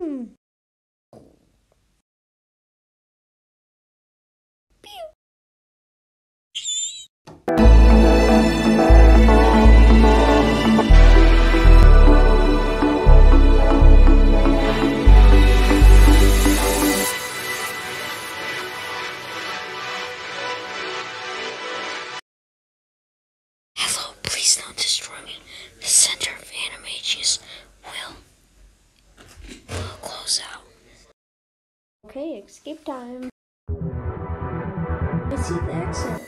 Hmm. Hello, please don't destroy me. The center of animages out. Okay, escape time. I see the exit.